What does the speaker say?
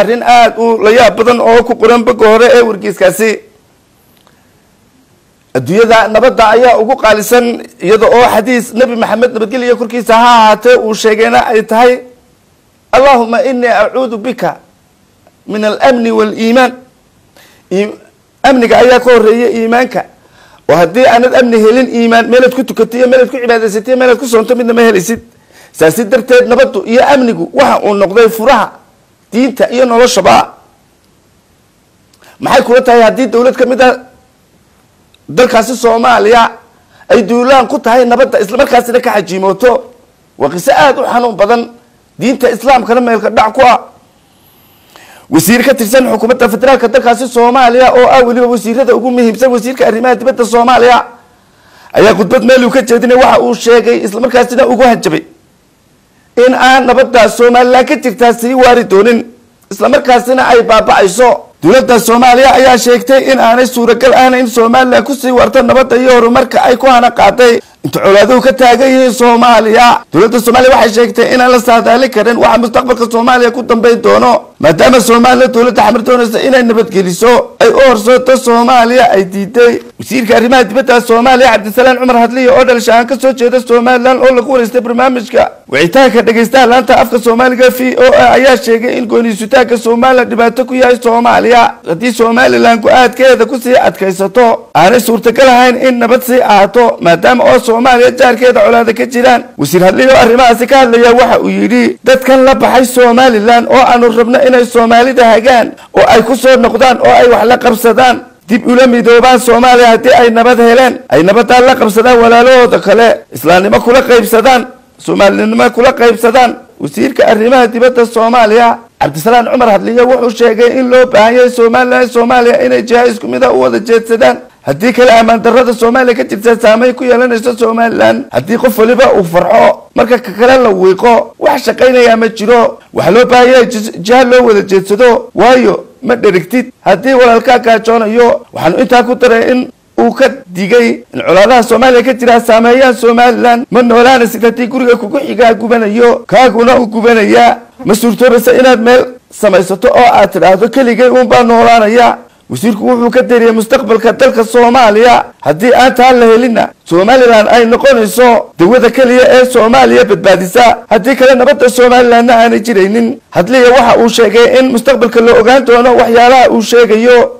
arrin aada u layaab badan oo ku qoran boga hore ee wargeyskaasi adduunyada nabadda ayaa ugu qaalisan iyada oo xadiis nebi maxamed nabadgelya korkiisa ha ahaatee uu sheegayna ay tahay allahuma inii acuudu bika min alamni waaliimaan amniga ayaa ka horreeya iimaanka. Oo haddii aanad amni helin iimaan meelaad ku tukatay iyo meelaad ku cibaadaysatay meelaad ku soonto midna ma helaysid saasi darteed nabaddu iyo amnigu waxa uu noqday furaha diinta iyo noloshaba maxay kula tahay haddii dawlad ka mid a dalkaasi soomaaliya ay duulaan ku tahay nabadda islamarkaasina ka xajiimooto? Waa qiso aada u xanuun badan diinta islaamkana meelka dhac ku ah. Wasiir ka tirsan xukuumadda federaalka dalkaasi soomaaliya oo ah weliba wasiirada ugu muhiimsan wasiirka arrimaha dibadda soomaaliya ayaa khudbad meel uu ka jeedinay waxa uu sheegay islamarkaasina ugu hanjabay in aan nabadda somalilan ka jirtaa sii waari doonin islamarkaasina ay baaba-ayso. Dowladda soomaaliya ayaa sheegtay in aanay suuragal ahnayn somalilan ku sii warto nabadda iyo horumarka ay ku hana qaaday. Inta colaaduhu ka taagan yihiin soomaaliya dowladda soomaaliya waxay sheegtay inaan la saadaalin karin waxa mustaqbalka soomaaliya ku dambeyn doono maadaama soomaaliya dowladda xamar doonaysa inay nabadgeliso ay u horsooto soomaaliya ay diiday wasiirka arrimaha dibadda soomaaliya cabdisalaan cumar hadliya oo dhalashaaan ka soo jeeda somalilan oo lagu wareystay barnaamijka. Wicitaanka dhegeystaha laanta afka soomaaliga v o a ayaa sheegay in gooniisutaanka somalilan dhibaato ku yahay soomaaliya. Haddii somalilan go'aadkeeda ku sii adkaysato aanay suurtagal ahayn in nabad sii ahaato maadaama oo soomaaliya jaarkeeda colaada ka jiraan. Wasiir hadliya oo arrimahaasi ka hadlaya waxa uu yidhi dadkan la baxay somalilan oo aanu rabno inay soomaalida hagaan oo ay ku soo noqdaan oo ay wax la qabsadaan dib ula midoobaan soomaaliya haddii ay nabad heleen ay nabadaan la qabsadaan walaalahooda kale islaamnimo kula qaybsadaan soomaalinimo kula qaybsadaan wasiirka arrimaha dibadda soomaaliya cabdisalaan cumar hadliya wuxuu sheegay in loo baahan yahay somalilan soomaaliya inay jiha isku mid a u wada jeedsadaan. Haddii kale ammaan darrada soomaaliya ka jirta saameyn ku yeelanayso somalilan haddii qof waliba uu farxo marka ka kale la wiiqo wax shaqaynayaa ma jiro waxaa loo baahan yahay jiha loo wada jeedsado waayo ma dherigtid. Haddii walaalkaa gaajoonayo waxaanu intaa ku daray in uu ka digay in colaadaha soomaaliya ka jira saameeyaan somalilan ma noolaanaysid haddii guriga kugu xigaa gubanayo kaaguna u gubanayaa ma suurtoobaysa inaad meel samaysato oo aad tidhaahdo keligay uunbaa noolaanaya wasiirku wuxuu ka dariyey mustaqbalka dalka soomaaliya. Haddii aan taa la helinna somalilan ay noqonayso dawada keliya ee soomaaliya badbaadisa. Haddii kale nabadda somalilanna aanay jiraynin. Hadliya waxa uu sheegay in mustaqbalka la ogaan doono waxyaalaha uu sheegayo